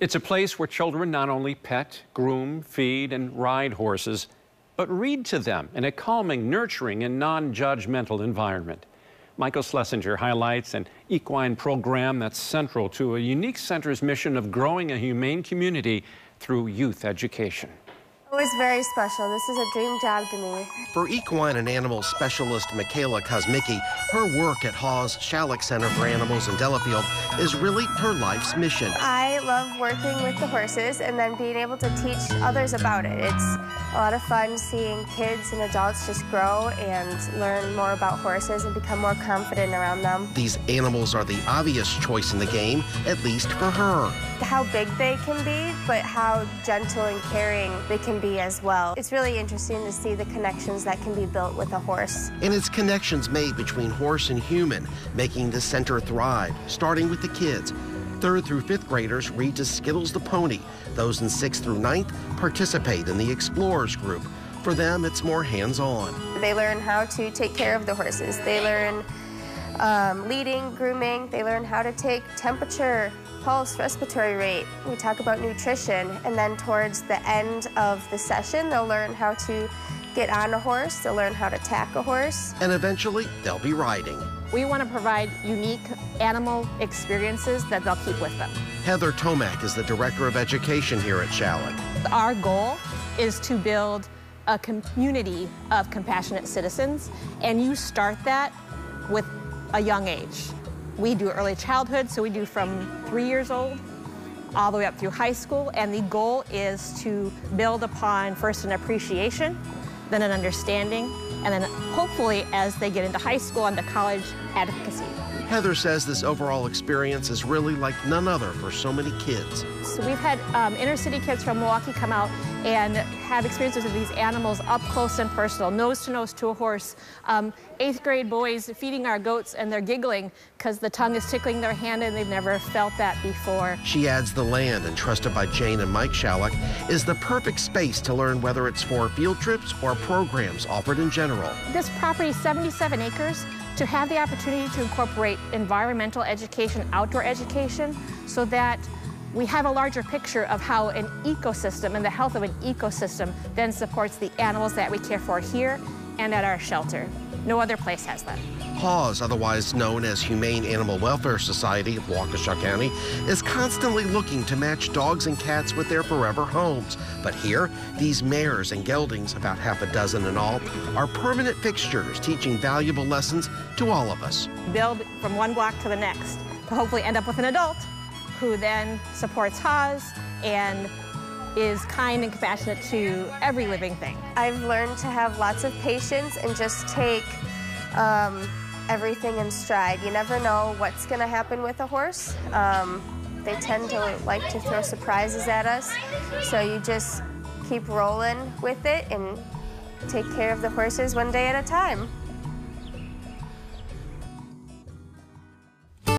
It's a place where children not only pet, groom, feed, and ride horses, but read to them in a calming, nurturing, and non-judgmental environment. Michael Schlesinger highlights an equine program that's central to a unique center's mission of growing a humane community through youth education. It was very special. This is a dream job to me. For equine and animal specialist Michaela Kosmicki, her work at HAWS Schallock Center for Animals in Delafield is really her life's mission. I love working with the horses and then being able to teach others about it. It's a lot of fun seeing kids and adults just grow and learn more about horses and become more confident around them. These animals are the obvious choice in the game, at least for her. How big they can be, but how gentle and caring they can be as well. It's really interesting to see the connections that can be built with a horse. And it's connections made between horse and human, making the center thrive, starting with the kids. Third through fifth graders read to Skittles the Pony. Those in sixth through ninth participate in the Explorers group. For them, it's more hands-on. They learn how to take care of the horses. They learn um, leading, grooming. They learn how to take temperature, pulse, respiratory rate. We talk about nutrition. And then towards the end of the session, they'll learn how to get on a horse. They'll learn how to tack a horse. And eventually, they'll be riding. We want to provide unique animal experiences that they'll keep with them. Heather Tomac is the Director of Education here at Schallock. Our goal is to build a community of compassionate citizens, and you start that with a young age. We do early childhood, so we do from three years old all the way up through high school, and the goal is to build upon first an appreciation, then an understanding, and then hopefully as they get into high school and to college, advocacy. Heather says this overall experience is really like none other for so many kids. So we've had um, inner city kids from Milwaukee come out and have experiences with these animals up close and personal, nose to nose to a horse. Um, eighth grade boys feeding our goats and they're giggling because the tongue is tickling their hand and they've never felt that before. She adds the land entrusted by Jane and Mike Schallock is the perfect space to learn whether it's for field trips or programs offered in general. This property is 77 acres to have the opportunity to incorporate environmental education, outdoor education, so that we have a larger picture of how an ecosystem and the health of an ecosystem then supports the animals that we care for here and at our shelter. No other place has that. HAWS, otherwise known as Humane Animal Welfare Society of Waukesha County, is constantly looking to match dogs and cats with their forever homes. But here, these mares and geldings, about half a dozen in all, are permanent fixtures teaching valuable lessons to all of us. Build from one block to the next to hopefully end up with an adult who then supports HAWS and is kind and compassionate to every living thing. I've learned to have lots of patience and just take um, everything in stride. You never know what's going to happen with a horse. Um, they tend to like to throw surprises at us, so you just keep rolling with it and take care of the horses one day at a time.